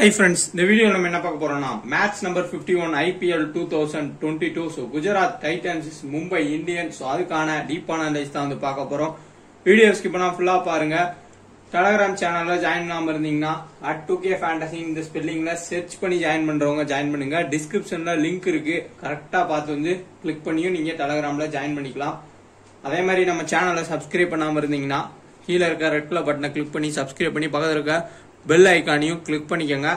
Hi friends இந்த video நம்ம என்ன பார்க்க போறோம்னா match number 51 one IPL two thousand twenty two so Gujarat Titans Mumbai Indians so அதுக்கான டீப்பான அனலைஸ் தான் வந்து பார்க்க போறோம். வீடியோ ஸ்கிப் பண்ணா ஃபுல்லா பாருங்க. டெலகிராம் சேனல்ல ஜாயின் பண்ணாம இருந்தீங்கன்னா அட் டூ கே ஃபேண்டசி இந்த ஸ்பெல்லிங்ல சர்ச் பண்ணி ஜாயின் பண்றவங்க ஜாயின் பண்ணுங்க. டிஸ்கிரிப்ஷன்ல லிங்க் இருக்கு. கரெக்டா பார்த்து வந்து கிளிக் பண்ணியும் நீங்க டெலகிராம்ல ஜாயின் பண்ணிக்கலாம். அதே மாதிரி நம்ம சேனலை சப்ஸ்கிரைப் பண்ணாம இருந்தீங்கன்னா கீழே இருக்க ரெட் கலர் பட்டனை கிளிக் பண்ணி சப்ஸ்கிரைப் பண்ணி பக்கத்துல இருக்க பெல் ஐக்கானையும் கிளிக் பண்ணிக்கோங்க.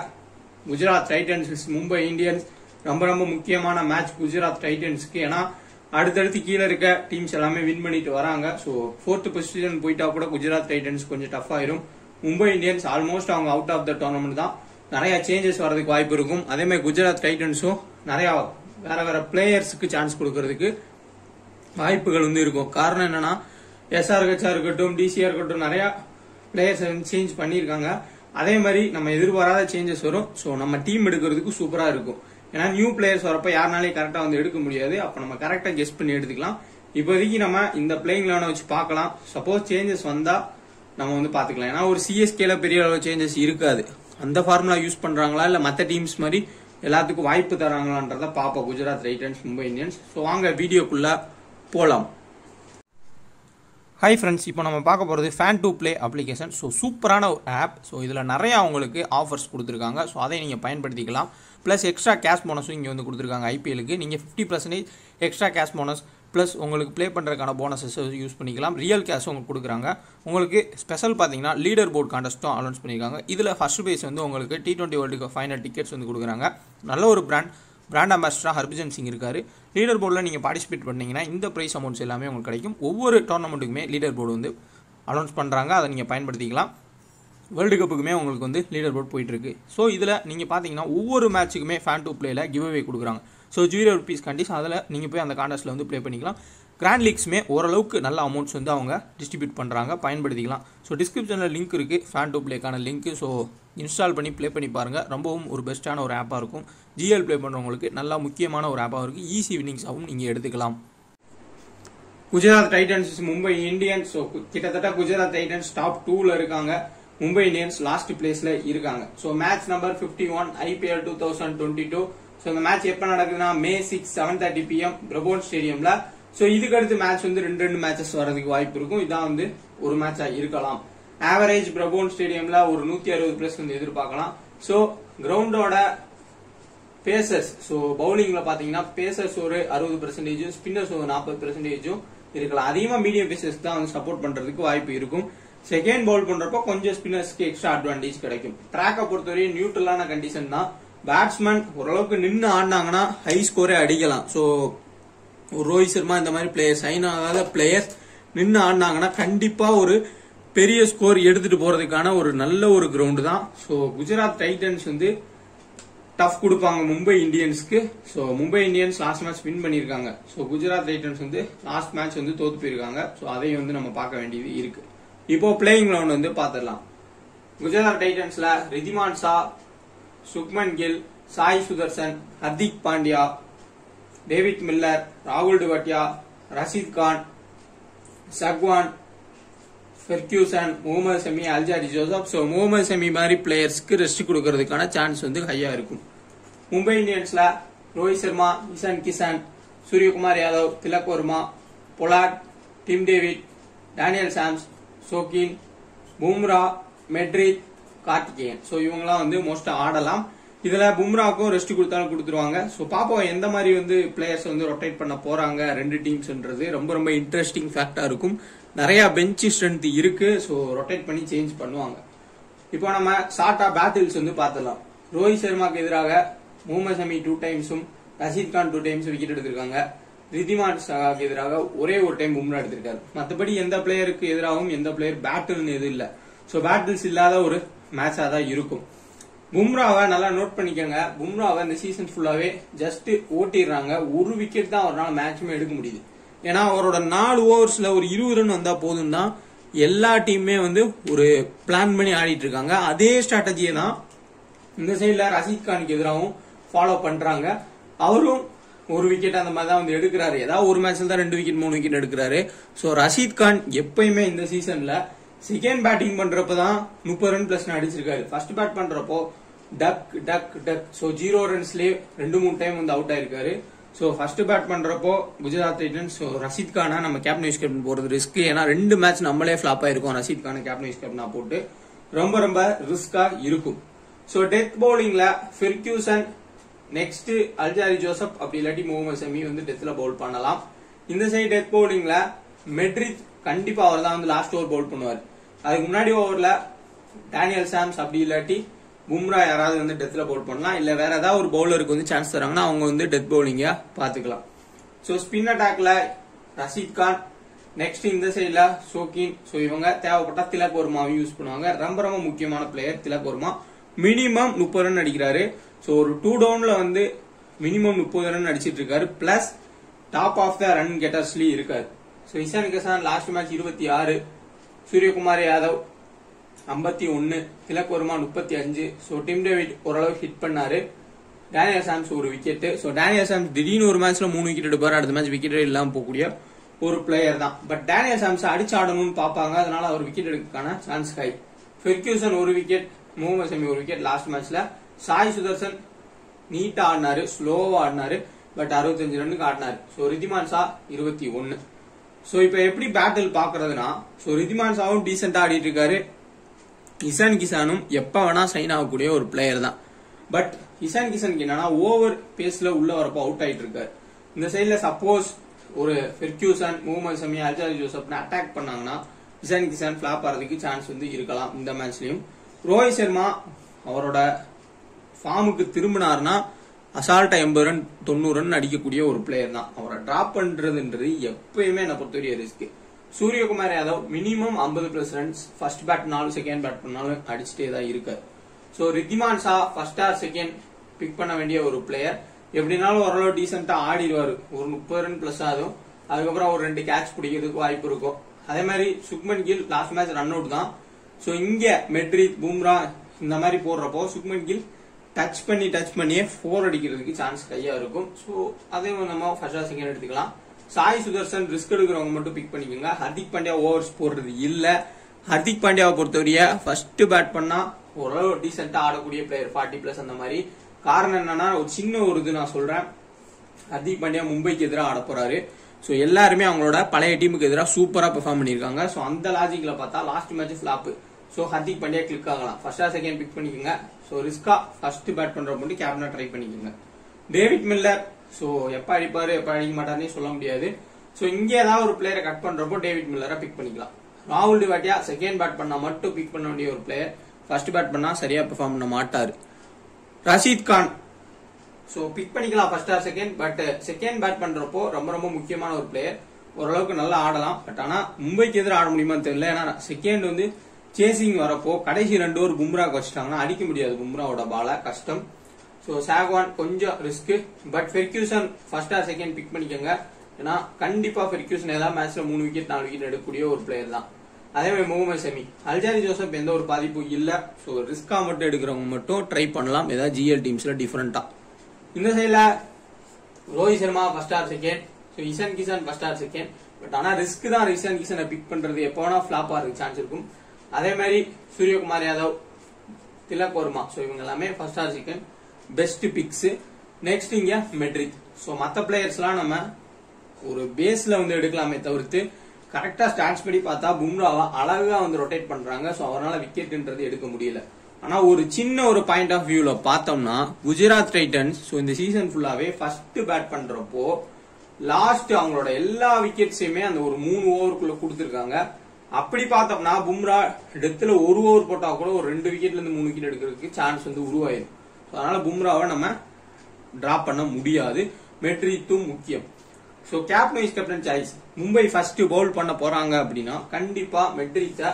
குஜராத் டைட்டன்ஸ் மும்பை இந்தியன்ஸ் ரொம்ப ரொம்ப முக்கியமான மேட்ச் குஜராத் டைட்டன்ஸ்க்கு ஏன்னா அடுத்தடுத்து கீழே இருக்க டீம்ஸ் எல்லாமே வின் பண்ணிட்டு வராங்க. ஸோ ஃபோர்த்து பொசிஷன் போயிட்டா கூட குஜராத் டைட்டன்ஸ் கொஞ்சம் டஃப் ஆயிரும். மும்பை இந்தியன்ஸ் ஆல்மோஸ்ட் அவங்க அவுட் ஆஃப் த டோர்னமெண்ட் தான். நிறைய சேஞ்சஸ் வரதுக்கு வாய்ப்பு இருக்கும். அதே மாதிரி குஜராத் டைட்டன்ஸும் நிறைய வேற வேற பிளேயர்ஸுக்கு சான்ஸ் கொடுக்கறதுக்கு வாய்ப்புகள் வந்து இருக்கும். காரணம் என்னன்னா எஸ்ஆர்ஹெச்ஆ இருக்கட்டும் டிசிஆர் இருக்கட்டும் நிறைய பிளேயர்ஸ் சேஞ்ச் பண்ணியிருக்காங்க. அதே மாதிரி நம்ம எதிர்பாராத சேஞ்சஸ் வரும். ஸோ நம்ம டீம் எடுக்கிறதுக்கு சூப்பராக இருக்கும். ஏன்னா நியூ பிளேயர்ஸ் வரப்ப யாருனாலையும் கரெக்டாக வந்து எடுக்க முடியாது. அப்போ நம்ம கரெக்டாக கெஸ்ட் பண்ணி எடுத்துக்கலாம். இப்போதைக்கு நம்ம இந்த பிளேயிங் லெவனை வச்சு பார்க்கலாம். சப்போஸ் சேஞ்சஸ் வந்தால் நம்ம வந்து பார்த்துக்கலாம். ஏன்னா ஒரு சிஎஸ்கேல பெரிய அளவு சேஞ்சஸ் இருக்காது. அந்த ஃபார்முலா யூஸ் பண்ணுறாங்களா இல்லை மற்ற டீம்ஸ் மாதிரி எல்லாத்துக்கும் வாய்ப்பு தராங்களான்றத பாப்போம். Gujarat Titans Mumbai Indians. So வாங்க வீடியோக்குள்ள போலாம். ஹை ஃப்ரெண்ட்ஸ் இப்போ நம்ம பார்க்க போகிறது fan two play application so சூப்பரான ஒரு ஆப் ஸோ இதில் நிறையா அவங்களுக்கு ஆஃபர்ஸ் கொடுத்துருக்காங்க. ஸோ அதை நீங்கள் பயன்படுத்திக்கலாம். ப்ளஸ் எக்ஸ்ட்ரா கேஷ் போனஸும் இங்கே வந்து கொடுத்துருக்காங்க ஐபிஎலுக்கு நீங்கள் fifty percentage extra cash bonus plus உங்களுக்கு ப்ளே பண்ணுறதுக்கான போனஸஸ் யூஸ் பண்ணிக்கலாம். ரியல் கேஷ் உங்களுக்கு கொடுக்குறாங்க. உங்களுக்கு ஸ்பெஷல் பார்த்தீங்கன்னா லீடர் போர்ட் கான்டெஸ்ட்டும் அனௌன்ஸ் பண்ணியிருக்காங்க இதில் ஃபர்ஸ்ட் பேஸ் வந்து உங்களுக்கு T twenty world final tickets வந்து கொடுக்குறாங்க. நல்ல ஒரு பிராண்ட் பிராண்ட் அம்பாசிடராக ஹர்பஜன் சிங் இருக்கார். லீடர் போர்டில் நீங்கள் பார்ட்டிசிபேட் பண்ணிங்கன்னா இந்த ப்ரைஸ் அமௌண்ட்ஸ் எல்லாமே உங்களுக்கு கிடைக்கும். ஒவ்வொரு டோர்னமெண்ட்டுக்குமே லீடர் போர்டு வந்து அனௌன்ஸ் பண்ணுறாங்க அதை நீங்கள் பயன்படுத்திக்கலாம். வேர்ல்டு கப்புக்குமே உங்களுக்கு வந்து லீடர் போர்ட் போயிட்டுருக்கு. ஸோ இதில் நீங்கள் பார்த்தீங்கன்னா ஒவ்வொரு மேட்ச்சுக்குமே ஃபேன் டூ பிளேயில் கிவ் அவே கொடுக்குறாங்க. ஸோ ஜீரோ ருபீஸ் கண்டிஸ் அதில் நீங்கள் போய் அந்த கான்டெஸ்ட்டில் வந்து ப்ளே பண்ணிக்கலாம். கிராண்ட் லீக்ஸுமே ஓரளவுக்கு நல்ல அமௌண்ட்ஸ் வந்து அவங்க டிஸ்ட்ரிபியூட் பண்ணுறாங்க பயன்படுத்திக்கலாம். ஸோ டிஸ்கிரிப்ஷனில் லிங்க் இருக்குது ஃபேன் டூ ப்ளேக்கான லிங்க் ஸோ இன்ஸ்டால் பண்ணி ப்ளே பண்ணி பாருங்கள் ரொம்பவும் ஒரு பெஸ்ட்டான ஒரு ஆப்பாக இருக்கும். ஜிஎல் ப்ளே பண்ணுறவங்களுக்கு நல்லா முக்கியமான ஒரு ஆப்பாக இருக்குது ஈஸி வின்னிங்ஸாகவும் நீங்கள் எடுத்துக்கலாம். Gujarat Titans Mumbai Indians so கிட்டத்தட்ட குஜராத் டைட்டன்ஸ் டாப் டூவில் இருக்காங்க. மும்பை இந்தியன்ஸ் லாஸ்ட் பிளேஸ்ல இருக்காங்க. So match number fifty one IPL two thousand twenty two so இந்த மேட்ச் எப்போ நடக்குதுன்னா May six seven thirty PM Brabourne ஸ்டேடியம்ல so இதுக்கு அடுத்து மேட்ச் வந்து ரெண்டு ரெண்டு மேட்சஸ் வரதுக்கு வாய்ப்பு இருக்கும். இதான் வந்து ஒரு மேட்சா இருக்கலாம். ஆவரேஜ் பிரபோன் ஸ்டேடியம்ல ஒரு நூத்தி அறுபது பிளஸ் வந்து எதிர்பார்க்கலாம். ஸோ கிரவுண்டோட பேசர்ஸ் ஸோ பவுலிங்ல பாத்தீங்கன்னா பேசர்ஸ் ஒரு அறுபது பெர்சன்டேஜும் ஸ்பின்னர்ஸ் ஒரு நாற்பது பெர்சன்டேஜும் இருக்கலாம். அதிகமா மீடியம் பேசர்ஸ் தான் வந்து சப்போர்ட் பண்றதுக்கு வாய்ப்பு இருக்கும். செகண்ட் பவுல் பண்றப்போ கொஞ்சம் ஸ்பின்னர்ஸ்க்கு எக்ஸ்ட்ரா அட்வான்டேஜ் கிடைக்கும். ட்ராக்கை பொறுத்தவரையும் நியூட்ரலான கண்டிஷன் தான். பேட்ஸ்மேன் ஓரளவுக்கு நின்று ஆடினாங்கன்னா ஹை ஸ்கோரே அடிக்கலாம். ஸோ ரோஹித் சர்மா இந்த மாதிரி பிளேயர் சைன் ஆகாத பிளேயர்ஸ் நின்று ஆடினாங்கன்னா கண்டிப்பா ஒரு பெரிய ஸ்கோர் எடுத்துட்டு போறதுக்கான ஒரு நல்ல ஒரு கிரவுண்டு தான். ஸோ குஜராத் டைட்டன்ஸ் வந்து டஃப் கொடுப்பாங்க Mumbai இந்தியன்ஸ்க்கு. So Mumbai Indians last match win பண்ணியிருக்காங்க. ஸோ குஜராத் டைட்டன்ஸ் வந்து லாஸ்ட் மேட்ச் வந்து தோத்து போயிருக்காங்க. ஸோ அதையும் வந்து நம்ம பார்க்க வேண்டியது இருக்கு. இப்போ பிளேயிங் கிரவுண்ட் வந்து பார்த்துடலாம். குஜராத் டைட்டன்ஸ்ல ரிதிமான் ஷா சுக்மன் கில் சாய் சுதர்சன் ஹர்திக் பாண்டியா டேவிட் மில்லர் ராகுல் Tewatia Rashid Khan Sangwan Ferguson Mohammed Shami Alzarri Joseph. So Mohammed Shami மாதிரி பிளேயர்ஸ்க்கு ரெஸ்ட் கொடுக்கறதுக்கான சான்ஸ் வந்து ஹையாக இருக்கும். Mumbai இந்தியன்ஸில் Rohit Sharma Ishan Kishan Suryakumar Yadav Tilak Varma Pollard Tim David Daniel Sams Shokeen Bumrah Meredith Karthikeyan. So இவங்கலாம் வந்து மோஸ்ட்டாக ஆடலாம். இதுல பும்ராக்கும் ரெஸ்ட் கொடுத்தாலும் கொடுத்துருவாங்க. ஸோ பாப்போம் எந்த மாதிரி வந்து பிளேயர்ஸ் வந்து ரொட்டேட் பண்ண போறாங்க ரெண்டு டீம்ஸ்ன்றது ரொம்ப ரொம்ப இன்ட்ரெஸ்டிங் ஃபேக்டா இருக்கும். நிறைய பெஞ்ச் ஸ்ட்ரென்த் இருக்கு. ஸோ ரொட்டேட் பண்ணி சேஞ்ச் பண்ணுவாங்க. இப்போ நம்ம ஷார்ட்டா பேட்டில்ஸ் வந்து பார்த்துடலாம். ரோஹித் சர்மாக்கு எதிராக Mohammed Shami two டைம்ஸும் Rashid Khan two times wicket எடுத்திருக்காங்க. ரிதிமான் சகாக்கு எதிராக ஒரே ஒரு டைம் பும்ரா எடுத்திருக்காரு. மற்றபடி எந்த பிளேயருக்கு எதிராகவும் எந்த பிளேயர் பேட்டில்னு எதுவும் இல்லை. ஸோ பேட்டில்ஸ் இல்லாத ஒரு மேட்சா தான் இருக்கும். பும்ராவை நல்லா நோட் பண்ணிக்கோங்க. பும்ராவை இந்த சீசன் ஃபுல்லாவே ஜஸ்ட் ஓட்டிடுறாங்க. ஒரு விக்கெட் தான் அவரால் மேட்சுமே எடுக்க முடியுது. ஏன்னா அவரோட நாலு ஓவர்ஸ்ல ஒரு இருபது ரன் வந்தா போதும் தான் எல்லா டீமுமே வந்து ஒரு பிளான் பண்ணி ஆடிட்டு இருக்காங்க. அதே ஸ்ட்ராட்டஜியை தான் இந்த சைடில் ரஷீத் கானுக்கு எதிராகவும் ஃபாலோ பண்றாங்க. அவரும் ஒரு விக்கெட் அந்த மாதிரி தான் வந்து எடுக்கிறாரு. ஏதாவது ஒரு மேட்ச்ல தான் ரெண்டு விக்கெட் மூணு விக்கெட் எடுக்கிறாரு. ஸோ ரஷீத் கான் எப்பயுமே இந்த சீசன்ல செகண்ட் பேட்டிங் பண்றப்ப தான் முப்பது ரன் பிளஸ் அடிச்சிருக்காரு. ஃபர்ஸ்ட் பேட் பண்றப்போ டக் டக் டக் ஸோ ஜீரோ ரன்ஸ்லேயே ரெண்டு மூணு டைம் வந்து அவுட் ஆயிருக்காரு. ஸோ ஃபர்ஸ்ட் பேட் பண்றப்போ குஜராத் டைட்டன்ஸ் ஸோ ரஷீத் கானா நம்ம கேப்டன் வைஸ் கேப்டன் போறது ரிஸ்க் ஏன்னா ரெண்டு மேட்ச் நம்மளே ஃபிளாப் ஆயிருக்கும். ரஷீத் கானா கேப்டன் வைஸ் கேப்டனா போட்டு ரொம்ப ரொம்ப ரிஸ்கா இருக்கும். ஸோ டெத் பவுலிங்ல ஃபிர்கியூசன் நெக்ஸ்ட் அல்ஜாரி ஜோசப் அப்படி இல்லாட்டி முகமது சமி வந்து டெத்ல பவுல் பண்ணலாம். இந்த சைடு டெத் பவுலிங்ல மெட்ரித் கண்டிப்பா அவர் தான் வந்து லாஸ்ட் ஓவர் பவுல் பண்ணுவார். அதுக்கு முன்னாடி ஓவர்ல டேனியல் சாம்ஸ் அப்படி இல்லாட்டி பும்ரா யாராவது வந்து டெத்தில் பவுல் பண்ணலாம் இல்லை வேற ஏதாவது ஒரு பவுலருக்கு வந்து சான்ஸ் தராங்கன்னா அவங்க வந்து டெத் பவுலிங்கா பார்த்துக்கலாம். ஸோ ஸ்பின் அட்டாக்ல ரஷீத் கான் நெக்ஸ்ட் இந்த சைடில் சோகின் ஸோ இவங்க தேவைப்பட்டா திலக் யூஸ் பண்ணுவாங்க. ரொம்ப ரொம்ப முக்கியமான பிளேயர் திலக் வர்மா. மினிமம் முப்பது ரன் அடிக்கிறாரு. ஸோ ஒரு டூ டவுன்ல வந்து மினிமம் முப்பது ரன் அடிச்சிட்டு இருக்காரு. Plus top of the run கெட்டர்ஸ்லயும் இருக்காரு. So Ishan Kishan last match இருபத்தி ஆறு. சூரியகுமார் யாதவ் ஐம்பத்தி ஒன்னு திலக் வர்மா முப்பத்தி அஞ்சு. ஸோ டிம் டேவிட் ஓரளவு ஹிட் பண்ணாரு. டேனியல் சாம்ஸ் ஒரு விக்கெட்டு ஸோ டேனியல் சாம்ஸ் திடீர்னு ஒரு மேட்ச்ல மூணு விக்கெட் எடுப்பார். அடுத்த மேட்ச் விக்கெட்டே இல்லாமல் போகக்கூடிய ஒரு பிளேயர் தான். பட் டேனியல் சாம்ஸ் அடிச்சு ஆடணும்னு பார்ப்பாங்க. அதனால அவர் விக்கெட் எடுக்கான சான்ஸ் ஹை ஃபெர்கியூசன் ஒரு விக்கெட் முகமது சமி ஒரு விக்கெட் லாஸ்ட் மேட்ச்ல சாய் சுதர்சன் நீட்டா ஆடினாரு ஸ்லோவா ஆடினாரு. பட் அறுபத்தஞ்சு ரன்னுக்கு ஆடினாரு. ஸோ ரிதிமான் ஷா இருபத்தி ஒன்னு. ஸோ இப்போ எப்படி பேட்டில் பாக்குறதுனா ஸோ ரிதிமான் சாவும் டீசெண்டா ஆடிட்டு இருக்காரு இசான் கிசானும் எப்ப வேணா சைன் ஆகக்கூடிய ஒரு பிளேயர் தான். பட் இசான் கிசானுக்கு என்னன்னா ஓவர் பேஸ்ல உள்ள வரப்போ அவுட் ஆயிட்டு இருக்காரு இந்த சைட்ல சப்போஸ் ஒரு ஃபெர்க்யூசன் முகமது சமி அல்ஜாரி ஜோசப்னு அட்டாக் பண்ணாங்கன்னா இசான் கிசான் ஃபிளாப் ஆகிறதுக்கு சான்ஸ் வந்து இருக்கலாம் இந்த மேட்ச்லயும் ரோஹித் சர்மா அவரோட ஃபார்முக்கு திரும்பினார்னா அசால்ட் எண்பது ரன் தொண்ணூறு ரன் அடிக்கக்கூடிய ஒரு பிளேயர் தான். அவரை டிராப் பண்றதுன்றது எப்பயுமே என்னை பொறுத்தவரைய risk Suryakumar Yadav minimum 50 plus runs first bat நாலு செகண்ட் பேட் பண்ணாலும் அடிச்சுட்டே தான் இருக்காரு. So Wriddhiman Saha first or second pick பண்ண வேண்டிய ஒரு பிளேயர் எப்படினாலும் ஓரளவு டீசெண்டா ஆடிடுவார். ஒரு முப்பது ரன் பிளஸ் ஆகும். அதுக்கப்புறம் ஒரு ரெண்டு கேட்ச் பிடிக்கிறதுக்கு வாய்ப்பு இருக்கும். அதே மாதிரி Shubman Gill last match run out தான். ஸோ இங்க மெட்ரித் பூம்ரா இந்த மாதிரி போடுறப்போ சுக்மன் கில் டச் பண்ணி டச் பண்ணியே ஃபோர் அடிக்கிறதுக்கு சான்ஸ் கையா இருக்கும். ஸோ அதே நம்ம ஃபர்ஸ்டா செகண்ட் எடுத்துக்கலாம். சாய் சுதர்சன் ரிஸ்க் எடுக்கிறவங்க மட்டும் பிக் பண்ணிக்கோங்க. ஹர்திக் பாண்டியா ஓவர்ஸ் போடுறது இல்ல. ஹர்திக் பாண்டியாவை பொறுத்தவரைய ஃபர்ஸ்ட் பேட் பண்ணா ஓரளவு டீசெண்டா ஆடக்கூடிய பிளேயர் ஃபார்ட்டி பிளஸ் அந்த மாதிரி. காரணம் என்னன்னா ஒரு சின்ன ஒரு இது நான் சொல்றேன். ஹர்திக் பாண்டியா மும்பைக்கு எதிராக ஆட போறாரு. ஸோ எல்லாருமே அவங்களோட பழைய டீமுக்கு எதிராக சூப்பரா பெர்ஃபார்ம் பண்ணியிருக்காங்க. ஸோ அந்த லாஜிக்ல பார்த்தா last match flop so Hardik Pandya click ஆகலாம். ஃபர்ஸ்டா செகண்ட் பிக் பண்ணிக்கோங்க. ஸோ ரிஸ்கா ஃபர்ஸ்ட் பேட் பண்ற மட்டும் கேப்டனா ட்ரை பண்ணிக்கோங்க. டேவிட் மில்லர் ஸோ எப்ப அடிப்பாரு எப்ப அடிக்க மாட்டாருன்னு சொல்ல முடியாது. ஸோ இங்க ஏதாவது ஒரு பிளேயரை கட் பண்றப்போ டேவிட் மில்லரை பிக் பண்ணிக்கலாம். ராகுல் டிவாட்டியா செகண்ட் பேட் பண்ணா மட்டும் பிக் பண்ண வேண்டிய ஒரு பிளேயர் ஃபர்ஸ்ட் பேட் பண்ணா சரியா பெர்ஃபார்ம் பண்ண மாட்டாரு. ரஷீத் கான் ஸோ பிக் பண்ணிக்கலாம் first or second but second bat பண்றப்போ ரொம்ப ரொம்ப முக்கியமான ஒரு பிளேயர் ஓரளவுக்கு நல்லா ஆடலாம். பட் ஆனா மும்பைக்கு எதிராக ஆட முடியுமான்னு தெரியல. ஏன்னா செகண்ட் வந்து சேசிங் வரப்போ கடைசி ரெண்டு ஓவர் பும்ராக்கு வச்சுட்டாங்கன்னா அடிக்க முடியாது பும்ராவோட பால கஷ்டம். ஸோ சாக்வான் கொஞ்சம் risk but Ferguson first or second pick பண்ணிக்கோங்க. ஏன்னா கண்டிப்பா ஃபெர்கியூசன் ஏதாவது மேட்ச்ல மூணு விக்கெட் நாலு விக்கெட் எடுக்கக்கூடிய ஒரு பிளேயர் தான். அதே மாதிரி முகமது செமி அல்ஜாரி ஜோசப் எந்த ஒரு பாதிப்பும் இல்லை. ஸோ ரிஸ்கா மட்டும் எடுக்கிறவங்க மட்டும் ட்ரை பண்ணலாம். ஏதாவது ஜிஎல் டீம்ஸ்ல டிஃபரெண்டா இந்த சைட்ல Rohit Sharma first or second so Ishan Kishan first or second but ஆனால் ரிஸ்க் தான். இஷான் கிஷனை பிக் பண்றது எப்போனா வேணா ஃபிளாப் ஆகிறதுக்கு சான்ஸ் இருக்கும். அதே மாதிரி சூரியகுமார் யாதவ் திலக் வர்மா. ஸோ இவங்க எல்லாமே first or second best picks next இங்க மெட்ரிக் ஸோ மற்ற பிளேயர்ஸ்லாம் நம்ம ஒரு பேஸ்ல வந்து எடுக்கலாமே தவிர்த்து கரெக்டா ஸ்டாண்ட்ஸ் படி பார்த்தா பும்ராவை அழகா வந்து ரொட்டேட் பண்றாங்க. ஸோ அவரால் விக்கெட்ன்றது எடுக்க முடியல. ஆனா ஒரு சின்ன ஒரு பாயிண்ட் ஆஃப் வியூல பார்த்தோம்னா குஜராத் டைட்டன்ஸ் ஸோ இந்த சீசன் ஃபுல்லாவே ஃபர்ஸ்ட் பேட் பண்றப்போ லாஸ்ட் அவங்களோட எல்லா விக்கெட்ஸையுமே அந்த ஒரு மூணு ஓவருக்குள்ள கொடுத்துருக்காங்க. அப்படி பார்த்தோம்னா பும்ரா டெத்துல ஒரு ஓவர் போட்டா கூட ஒரு ரெண்டு விக்கெட்ல இருந்து மூணு விக்கெட் எடுக்கிறதுக்கு சான்ஸ் வந்து உருவாயிரும். ஸோ அதனால பும்ராவை நம்ம டிராப் பண்ண முடியாது. மெட்ரித்தும் முக்கியம். So captain vice captain choice Mumbai first bowl பண்ண போறாங்க அப்படின்னா கண்டிப்பா மெட்ரித்தை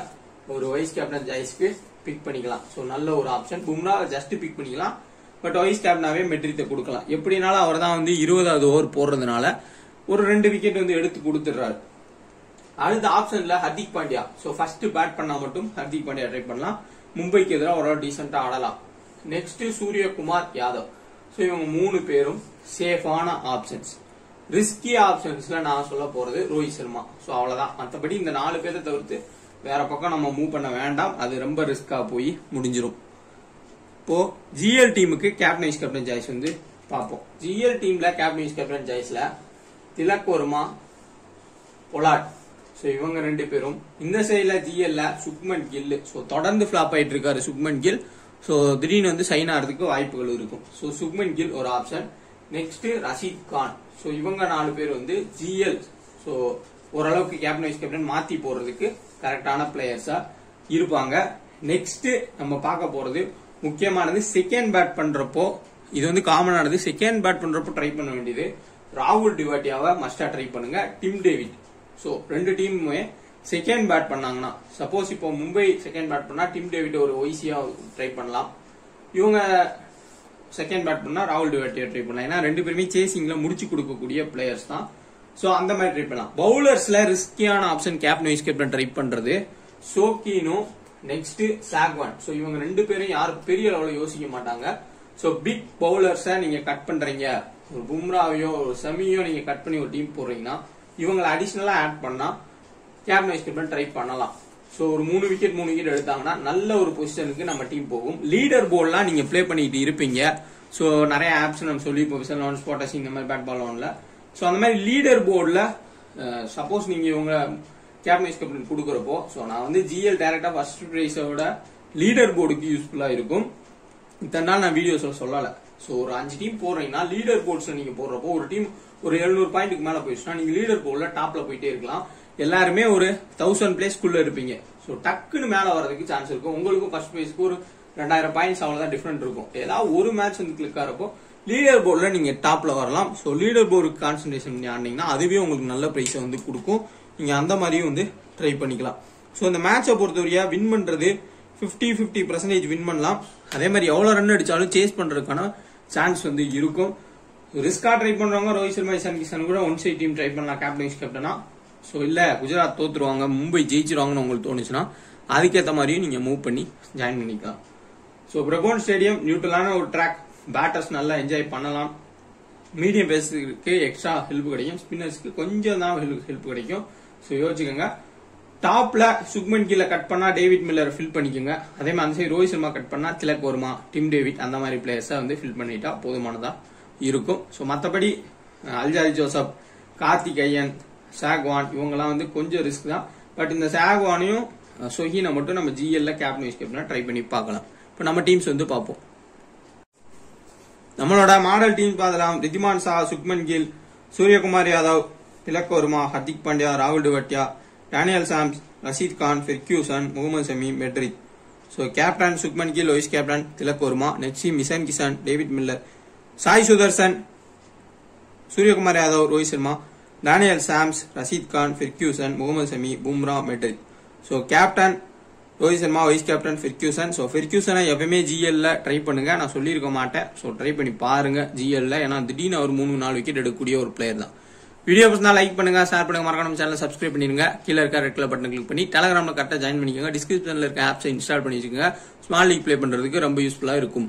ஒரு வைஸ் கேப்டன் சாய்ஸ்க்கு பிக் பண்ணிக்கலாம். ஸோ நல்ல ஒரு ஆப்ஷன் பும்ரா ஜஸ்ட் பிக் பண்ணிக்கலாம். பட் வைஸ் கேப்டனாவே மெட்ரித்தை கொடுக்கலாம். எப்படினாலும் அவர் தான் வந்து இருபதாவது ஓவர் போடுறதுனால ஒரு ரெண்டு விக்கெட் வந்து எடுத்து கொடுத்துடுறாரு. அடுத்த ஆப்ஷன்ல Hardik Pandya. So first bat பண்ணா மட்டும் ஹர்திக் பாண்டியா ட்ரை பண்ணலாம். மும்பைக்கு எதிராக ஒரு டீசெண்டா ஆடலாம். நெக்ஸ்ட் சூரியகுமார் யாதவ். ஸோ இவங்க மூணு பேரும் சேஃபான ஆப்ஷன்ஸ் ரிஸ்கி ஆப்ஷன்ஸ்ல நான் சொல்ல போறது ரோஹித் சர்மா. ஸோ அவ்வளவுதான். மற்றபடி இந்த நாலு பேரை தவிர்த்து வேற பக்கம் நம்ம மூவ் பண்ண வேண்டாம். அது ரொம்ப ரிஸ்கா போய் முடிஞ்சிடும் இப்போ ஜிஎல் டீமுக்கு கேப்டன் வைஸ் கேப்டன் சாய்ஸ் வந்து பார்ப்போம். ஜிஎல் டீம்ல கேப்டன் வைஸ் கேப்டன் சாய்ஸ்ல திலக் வருமா பொலாட் ஸோ இவங்க ரெண்டு பேரும் இந்த சைடில் ஜிஎல்ல சுக்மன் கில் ஸோ தொடர்ந்து ஃபிளாப் ஆயிட்டு இருக்காரு சுக்மன் கில் ஸோ திடீர்னு வந்து சைன் ஆகிறதுக்கு வாய்ப்புகள் இருக்கும். ஸோ சுக்மன் கில் ஒரு option next Rashid Khan. So இவங்க நாலு பேர் வந்து ஜிஎல் ஸோ ஓரளவுக்கு கேப்டன் வைஸ் கேப்டன் மாத்தி போடுறதுக்கு கரெக்டான பிளேயர்ஸா இருப்பாங்க. நெக்ஸ்ட் நம்ம பார்க்க போறது முக்கியமானது செகண்ட் பேட் பண்றப்போ இது வந்து காமனானது செகண்ட் பேட் பண்றப்போ ட்ரை பண்ண வேண்டியது ராகுல் டிவாட்டியாவை மஸ்டா ட்ரை பண்ணுங்க. டிம் டேவிட் ஸோ ரெண்டு டீமுமே செகண்ட் பேட் பண்ணாங்கன்னா சப்போஸ் இப்போ மும்பை செகண்ட் பேட் பண்ணா டிம் டேவிட் ஒரு ஒய்சியா ட்ரை பண்ணலாம். இவங்க செகண்ட் பேட் பண்ணா ராகுல் டிவாட்டியா ட்ரை பண்ணலாம். ஏன்னா ரெண்டு பேருமே சேசிங்ல முடிச்சு கொடுக்கக்கூடிய பிளேயர்ஸ் தான். ஸோ அந்த மாதிரி ட்ரை பண்ணலாம். பவுலர்ஸ்ல ரிஸ்கியான option captain vice captain try பண்றது. சோக்கினும் நெக்ஸ்ட் சாக்வான் ஸோ இவங்க ரெண்டு பேரும் யாரும் பெரிய லெவலில் யோசிக்க மாட்டாங்க. ஸோ பிக் பவுலர்ஸை நீங்க கட் பண்றீங்க. ஒரு பும்ராவையோ ஒரு சமியோ நீங்க கட் பண்ணி ஒரு டீம் போடுறீங்கன்னா இவங்களை அடிஷனலா ஆட் பண்ணா கேப்டன் வைஸ் கேப்டன் ட்ரை பண்ணலாம். ஸோ ஒரு மூணு விக்கெட் மூணு விக்கெட் எடுத்தாங்கன்னா நல்ல ஒரு பொசிஷனுக்கு நம்ம டீம் போகும். லீடர் போர்ட்லாம் நீங்க ப்ளே பண்ணிட்டு இருப்பீங்க. ஸோ நிறைய ஆப்ஸ் நம்ம சொல்லி இப்போ விசல் ஒன் ஸ்பாட்டஸ் இந்த மாதிரி பேட் பால் ஒன்ல ஸோ அந்த மாதிரி லீடர் போர்டில் சப்போஸ் நீங்க இவங்க கேப்டன் வைஸ் கேப்டன் கொடுக்குறப்போ ஸோ நான் வந்து ஜிஎல் டைரக்டா ஃபர்ஸ்ட் ப்ரைஸோட லீடர் போர்டுக்கு யூஸ்ஃபுல்லா இருக்கும். இத்தனை நாள் நான் வீடியோஸ்ல சொல்லலை. ஸோ ஒரு அஞ்சு டீம் போடுறீங்கன்னா லீடர் போர்ட்ஸ் நீங்க போடுறப்போ ஒரு டீம் ஒரு எழுநூறு பாயிண்ட்க்கு மேல போயிடுச்சுன்னா நீங்க லீடர் போர்ட்ல டாப்ல போயிட்டே இருக்கலாம். எல்லாருமே ஒரு தௌசண்ட் பிளேஸ்க்குள்ள இருப்பீங்க. ஸோ டக்குன்னு மேல வரதுக்கு சான்ஸ் இருக்கும். உங்களுக்கும் ஃபர்ஸ்ட் பிளேஸ்க்கு ஒரு ரெண்டாயிரம் பாயிண்ட்ஸ் அவ்வளவுதான் டிஃபரெண்ட் இருக்கும். ஏதாவது ஒரு மேட்ச் வந்து கிளிக் ஆகிறப்போ லீடர் போர்டில் நீங்கள் டாப்பில் வரலாம். ஸோ லீடர் போர்டுக்கு கான்சன்ட்ரேஷன் ஆனீங்கன்னா அதுவே உங்களுக்கு நல்ல ப்ரைஸை வந்து கொடுக்கும். நீங்கள் அந்த மாதிரியும் வந்து ட்ரை பண்ணிக்கலாம். ஸோ இந்த மேட்சை பொறுத்தவரையா வின் பண்ணுறது ஃபிஃப்டி ஃபிஃப்டி பர்சன்டேஜ் வின் பண்ணலாம். அதே மாதிரி எவ்வளோ ரன் அடித்தாலும் சேஸ் பண்ணுறதுக்கான சான்ஸ் வந்து இருக்கும். ரிஸ்கா ட்ரை பண்றவங்க ரோஹித் சர்மா இஷான் கிஷன் கூட ஒன் சைட் டீம் ட்ரை பண்ணலாம். கேப்டன் வைஸ் கேப்டனா ஸோ இல்ல குஜராத் தோத்துருவாங்க மும்பை ஜெயிச்சிருவாங்கன்னு உங்களுக்கு தோணுச்சுன்னா அதுக்கேற்ற மாதிரியும் நீங்க மூவ் பண்ணி ஜாயின் பண்ணிக்கலாம். ஸோ பிரபோன் ஸ்டேடியம் நியூட்ரலான ஒரு ட்ராக் பேட்டர்ஸ் நல்லா என்ஜாய் பண்ணலாம். மீடியம் பேஸுக்கு எக்ஸ்ட்ரா ஹெல்ப் கிடைக்கும். ஸ்பின்னர்ஸ்க்கு கொஞ்சம் தான் ஹெல்ப் கிடைக்கும். ஸோ யோசிச்சுக்கோங்க. டாப்ல சுக்மன் கீழ கட் பண்ணா டேவிட் மில்லர் ஃபில் பண்ணிக்கோங்க. அதே மாதிரி அந்த சைடு ரோஹித் சர்மா கட் பண்ணா திலக் வருமா டிம் டேவிட் அந்த மாதிரி பிளேயர்ஸை வந்து ஃபில் பண்ணிட்டா போதுமானதா இருக்கும். ஸோ மற்றபடி அல்ஜாரி ஜோசப் கார்த்திக் ஐயன் சாக்வான் இவங்கெல்லாம் வந்து கொஞ்சம் ரிஸ்க் தான். பட் இந்த சாக்வானையும் சொஹீனை மட்டும் நம்ம ஜிஎல்ல கேப்டன் வைஸ் கேப்டனா ட்ரை பண்ணி பார்க்கலாம். இப்போ நம்ம டீம்ஸ் வந்து பார்ப்போம். நம்மளோட மாடல் டீம் பார்க்கலாம். ரிதிமான் சா சுக்மன் கில் சூரியகுமார் யாதவ் திலக் வர்மா ஹர்திக் பாண்டியா ராகுல் Tewatia Daniel Sams Rashid Khan Ferguson Mohammed Shami matric. So captain Shubman Gill vice captain Tilak Varma நெக்ஸி mission Kishan David Miller. Sai Sudharsan Suryakumar Yadav Rohit Sharma Daniel Sams Rashid Khan Ferguson Mohammed Shami Bumrah matric. So captain Rohit Sharma vice captain Ferguson so ஃபெர்க்யூசனை எப்பவுமே ஜிஎல்ல try பண்ணுங்க. நான் சொல்லியிருக்க மாட்டேன். So try பண்ணி பாருங்க ஜிஎல்ல ஏன்னா திடீர்னு அவர் மூணு நாலு விக்கெட் எடுக்கக்கூடிய ஒரு பிளேயர் தான். வீடியோ பிடிச்சா லைக் பண்ணுங்க ஷேர் பண்ணுங்க மறக்காம சேனல் சப்ஸ்கிரைப் பண்ணிருங்க கீழே இருக்க ரெட் கலர் பட்டன் கிளிக் பண்ணி டெலிகிராம்ல கரெக்டாக ஜாயின் பண்ணிக்கோங்க. டிஸ்கிரிப்ஷன்ல இருக்க ஆப்ஸை இன்ஸ்டால் பண்ணி வச்சுக்கோங்க. ஸ்மால் லீக் ப்ளே பண்றதுக்கு ரொம்ப யூஸ்ஃபுல்லா இருக்கும்.